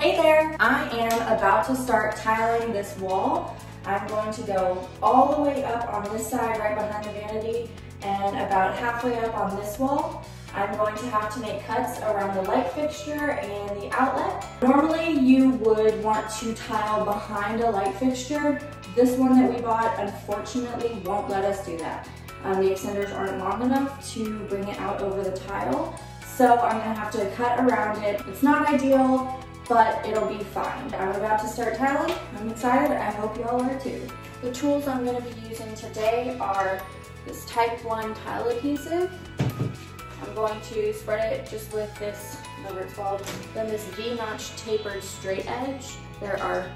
Hey there! I am about to start tiling this wall. I'm going to go all the way up on this side right behind the vanity and about halfway up on this wall. I'm going to have to make cuts around the light fixture and the outlet. Normally you would want to tile behind a light fixture. This one that we bought unfortunately won't let us do that. Um, the extenders aren't long enough to bring it out over the tile. So I'm gonna have to cut around it. It's not ideal, but it'll be fine. I'm about to start tiling. I'm excited. I hope y'all are too. The tools I'm gonna be using today are this type one tile adhesive. I'm going to spread it just with this, it's called, then this V-notch tapered straight edge. There are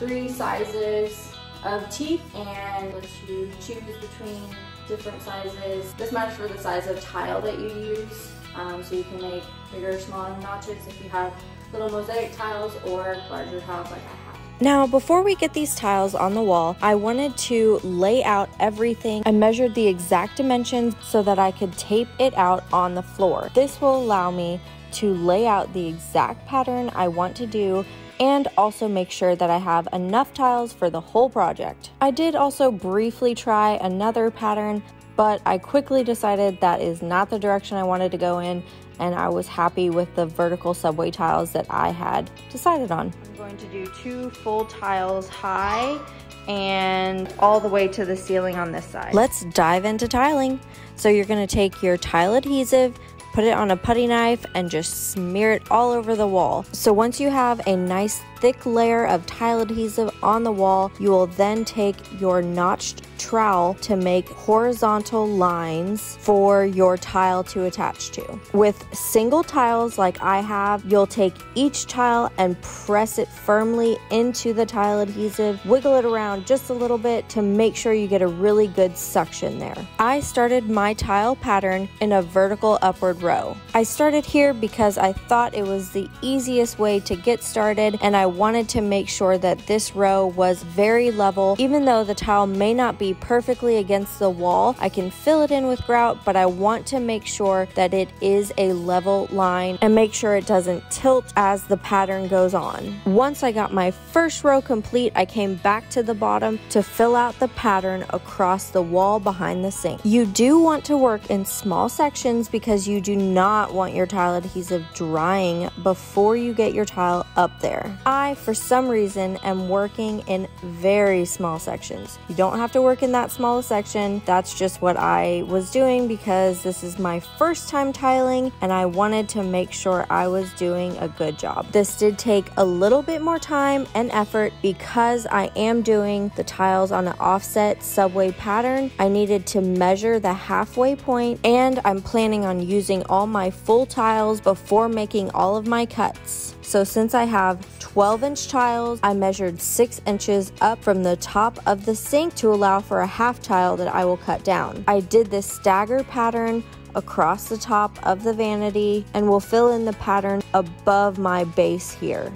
three sizes of teeth and lets you choose between different sizes. This matches for the size of tile that you use. Um, so you can make bigger smaller notches if you have little mosaic tiles or larger tiles like I have. Now, before we get these tiles on the wall, I wanted to lay out everything. I measured the exact dimensions so that I could tape it out on the floor. This will allow me to lay out the exact pattern I want to do and also make sure that I have enough tiles for the whole project. I did also briefly try another pattern, but I quickly decided that is not the direction I wanted to go in and I was happy with the vertical subway tiles that I had decided on. I'm going to do two full tiles high and all the way to the ceiling on this side. Let's dive into tiling. So you're gonna take your tile adhesive, put it on a putty knife and just smear it all over the wall. So once you have a nice thick layer of tile adhesive on the wall, you will then take your notched trowel to make horizontal lines for your tile to attach to. With single tiles like I have, you'll take each tile and press it firmly into the tile adhesive, wiggle it around just a little bit to make sure you get a really good suction there. I started my tile pattern in a vertical upward row. I started here because I thought it was the easiest way to get started and I wanted to make sure that this row was very level even though the tile may not be perfectly against the wall. I can fill it in with grout, but I want to make sure that it is a level line and make sure it doesn't tilt as the pattern goes on. Once I got my first row complete, I came back to the bottom to fill out the pattern across the wall behind the sink. You do want to work in small sections because you do not want your tile adhesive drying before you get your tile up there. I, for some reason, am working in very small sections. You don't have to work in that small section. That's just what I was doing because this is my first time tiling and I wanted to make sure I was doing a good job. This did take a little bit more time and effort because I am doing the tiles on an offset subway pattern. I needed to measure the halfway point and I'm planning on using all my full tiles before making all of my cuts. So since I have 12 inch tiles, I measured 6 inches up from the top of the sink to allow for a half tile that I will cut down. I did this stagger pattern across the top of the vanity and will fill in the pattern above my base here.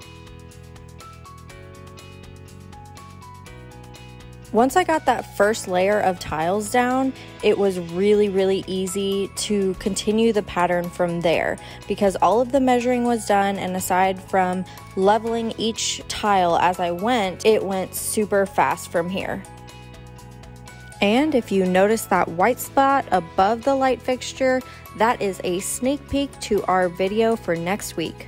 Once I got that first layer of tiles down, it was really, really easy to continue the pattern from there because all of the measuring was done and aside from leveling each tile as I went, it went super fast from here. And if you notice that white spot above the light fixture, that is a sneak peek to our video for next week.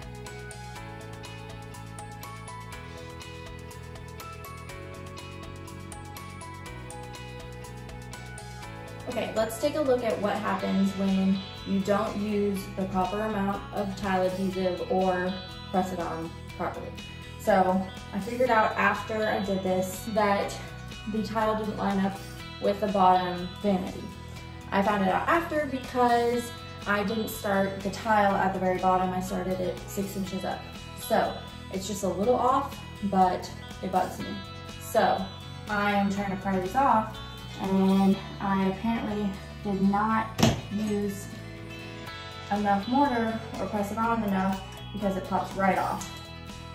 Okay, let's take a look at what happens when you don't use the proper amount of tile adhesive or press it on properly. So I figured out after I did this that the tile didn't line up with the bottom vanity. I found it out after because I didn't start the tile at the very bottom, I started it six inches up. So it's just a little off, but it bugs me. So I am trying to pry this off and I apparently did not use enough mortar or press it on enough because it pops right off.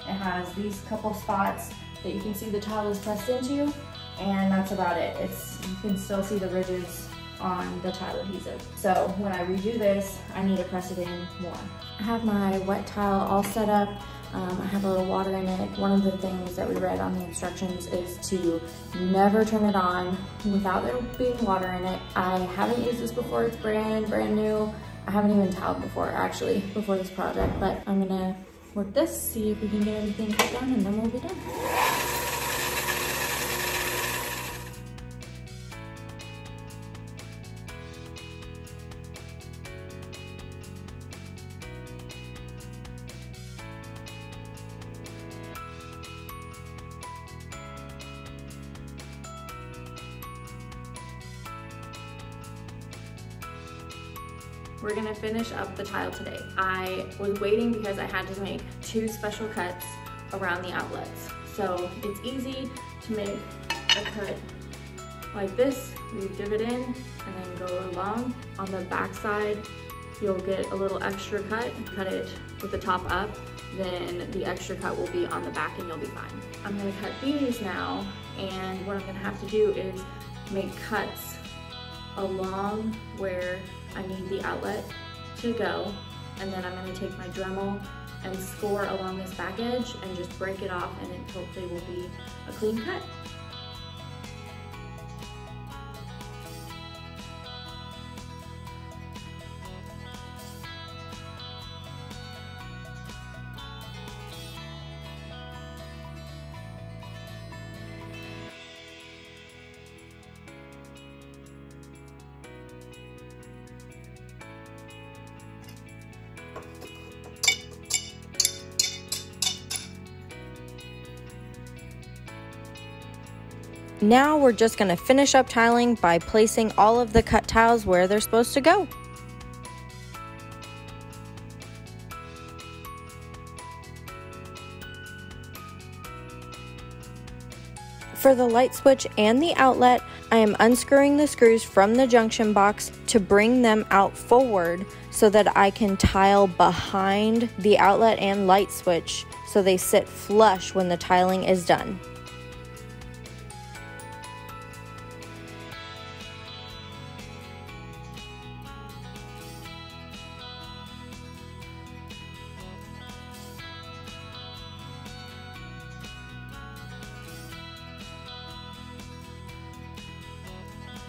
It has these couple spots that you can see the tile is pressed into and that's about it. It's You can still see the ridges on the tile adhesive. So when I redo this, I need to press it in more. I have my wet tile all set up. Um, I have a little water in it. One of the things that we read on the instructions is to never turn it on without there being water in it. I haven't used this before, it's brand, brand new. I haven't even tiled before actually, before this project, but I'm gonna work this, see if we can get everything cut down and then we'll be done. We're gonna finish up the tile today. I was waiting because I had to make two special cuts around the outlets. So it's easy to make a cut like this, you divot in and then go along. On the back side, you'll get a little extra cut, cut it with the top up, then the extra cut will be on the back and you'll be fine. I'm gonna cut these now, and what I'm gonna have to do is make cuts along where I need the outlet to go. And then I'm gonna take my Dremel and score along this back edge and just break it off and it hopefully will be a clean cut. Now we're just going to finish up tiling by placing all of the cut tiles where they're supposed to go. For the light switch and the outlet, I am unscrewing the screws from the junction box to bring them out forward so that I can tile behind the outlet and light switch so they sit flush when the tiling is done.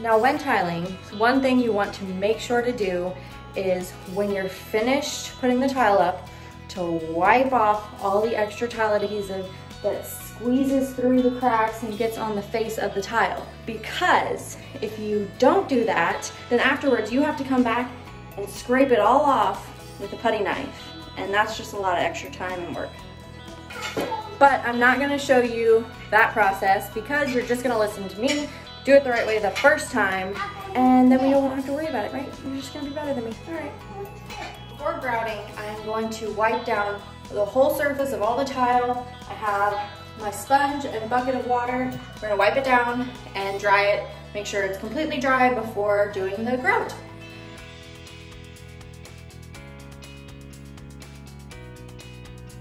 Now when tiling, one thing you want to make sure to do is when you're finished putting the tile up, to wipe off all the extra tile adhesive that squeezes through the cracks and gets on the face of the tile. Because if you don't do that, then afterwards you have to come back and scrape it all off with a putty knife. And that's just a lot of extra time and work. But I'm not gonna show you that process because you're just gonna listen to me do it the right way the first time, and then we don't have to worry about it, right? You're just gonna be better than me. All right. Before grouting, I'm going to wipe down the whole surface of all the tile. I have my sponge and a bucket of water. We're gonna wipe it down and dry it. Make sure it's completely dry before doing the grout.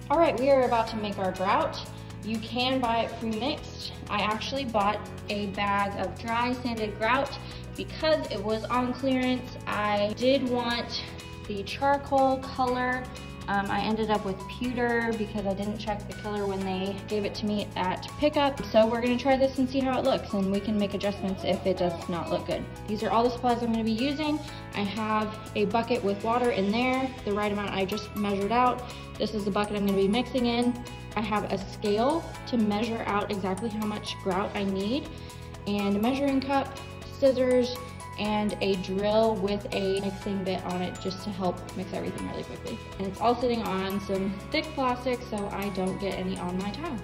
All right, we are about to make our grout. You can buy it pre-mixed. I actually bought a bag of dry sanded grout because it was on clearance. I did want the charcoal color. Um, I ended up with pewter because I didn't check the color when they gave it to me at pickup. So we're gonna try this and see how it looks and we can make adjustments if it does not look good. These are all the supplies I'm gonna be using. I have a bucket with water in there, the right amount I just measured out. This is the bucket I'm gonna be mixing in. I have a scale to measure out exactly how much grout I need and a measuring cup, scissors, and a drill with a mixing bit on it just to help mix everything really quickly. And it's all sitting on some thick plastic so I don't get any on my tile.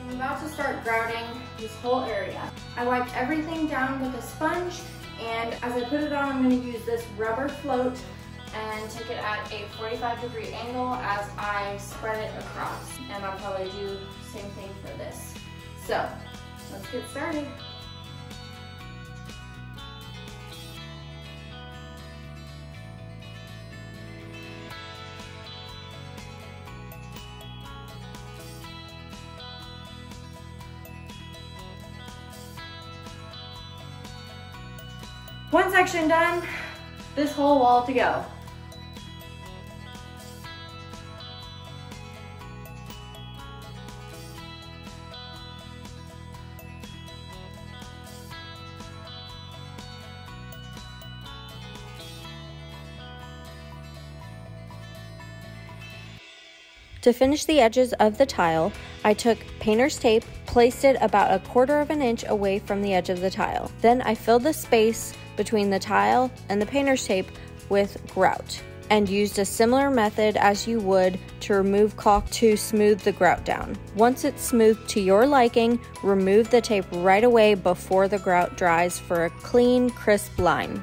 I'm about to start grouting this whole area. I wiped everything down with a sponge and as I put it on, I'm gonna use this rubber float and take it at a 45 degree angle as I spread it across. And I'll probably do the same thing for this. So, let's get started. Section done, this whole wall to go. To finish the edges of the tile, I took painter's tape, placed it about a quarter of an inch away from the edge of the tile. Then I filled the space between the tile and the painter's tape with grout and used a similar method as you would to remove caulk to smooth the grout down. Once it's smoothed to your liking, remove the tape right away before the grout dries for a clean, crisp line.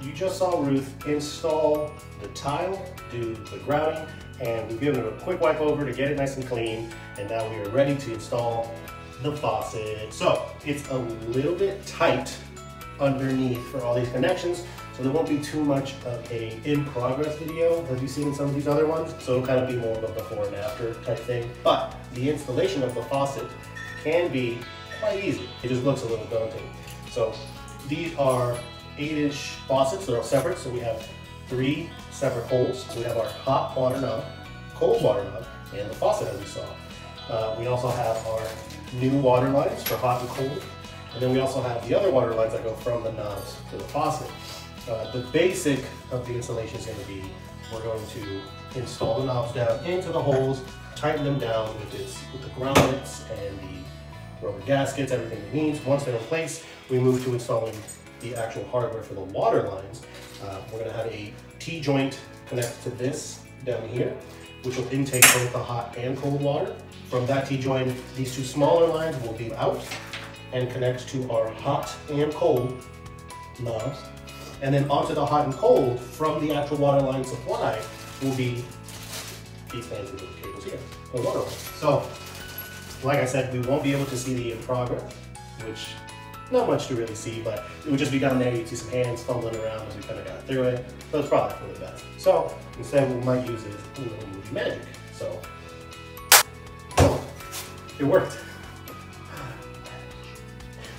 You just saw Ruth install the tile, do the grouting, and we've given it a quick wipe over to get it nice and clean. And now we are ready to install the faucet. So it's a little bit tight underneath for all these connections. So there won't be too much of a in progress video as you've seen in some of these other ones. So it'll kind of be more of a before and after type thing. But the installation of the faucet can be quite easy. It just looks a little daunting. So these are eight inch faucets, they're all separate. So we have three separate holes. So we have our hot water knob, cold water knob, and the faucet as we saw. Uh, we also have our new water lines for hot and cold. And then we also have the other water lines that go from the knobs to the faucet. Uh, the basic of the installation is going to be we're going to install the knobs down into the holes, tighten them down with, its, with the grommets and the rubber gaskets, everything it needs. Once they're in place, we move to installing the actual hardware for the water lines. Uh, we're going to have a T-joint connect to this down here, which will intake both the hot and cold water. From that T-joint, these two smaller lines will be out and connect to our hot and cold knobs. And then onto the hot and cold from the actual water line supply will be these fancy little cables here, oh, the water. So, like I said, we won't be able to see the in progress, which not much to really see, but it would just be down there, you'd see some hands fumbling around as we kind of got through it. So it's probably for the best. So instead we might use is a little movie magic. So it worked.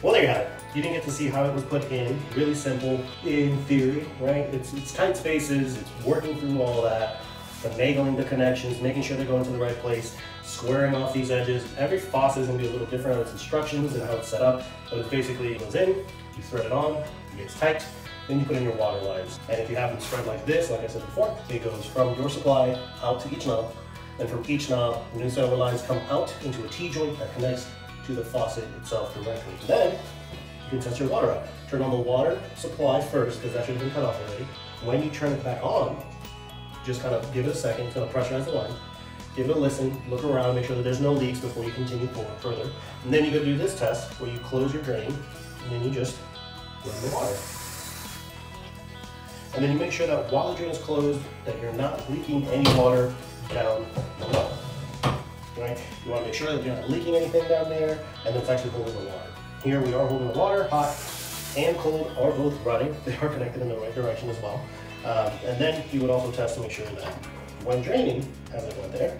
Well, there you have it. You didn't get to see how it was put in. Really simple in theory, right? It's, it's tight spaces, it's working through all that, finagling the connections, making sure they're going to the right place, squaring off these edges. Every faucet is gonna be a little different on its instructions and how it's set up, but it's basically, it goes in, you thread it on, it gets tight, then you put in your water lines. And if you have them spread like this, like I said before, it goes from your supply out to each knob, and from each knob, new silver lines come out into a T-joint that connects to the faucet itself directly. Then, you can test your water out. Turn on the water supply first, because that should have been cut off already. When you turn it back on, just kind of give it a second, gonna pressurize the line. Give it a listen, look around, make sure that there's no leaks before you continue forward further. And then you go do this test where you close your drain, and then you just run the water. And then you make sure that while the drain is closed, that you're not leaking any water down below. Right? You want to make sure that you're not leaking anything down there, and it's actually holding the water. Here we are holding the water, hot and cold are both running. They are connected in the right direction as well. Um, and then you would also test to make sure that when draining, as I went there,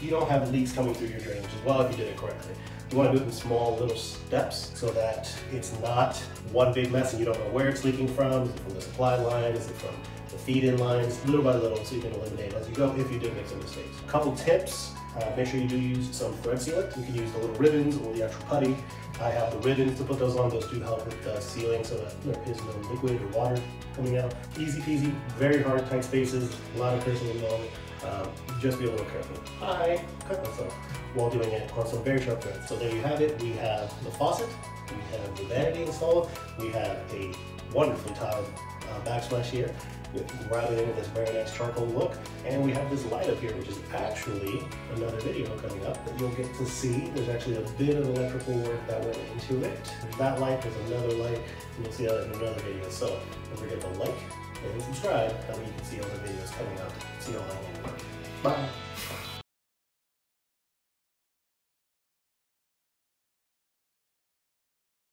you don't have leaks coming through your drainage as well if you did it correctly. You want to do it in small little steps so that it's not one big mess and you don't know where it's leaking from. Is it from the supply line? Is it from the feed-in lines? Little by little so you can eliminate as you go if you did make some mistakes. A couple tips. Uh, make sure you do use some thread sealant. You can use the little ribbons or the actual putty. I have the ribbons to put those on. Those do help with the sealing so that there is no liquid or water coming out. Easy peasy, very hard, tight spaces, a lot of cursing involved. Um, just be a little careful. I cut myself while doing it on some very sharp threads. So there you have it. We have the faucet, we have the vanity installed, we have a wonderfully tiled uh, backsplash here routed in with this very nice charcoal look. And we have this light up here, which is actually another video coming up that you'll get to see. There's actually a bit of electrical work that went into it. That light, there's another light, and you'll see that in another video. So don't forget to like and subscribe, that way you can see all the videos coming up. See all later. Bye.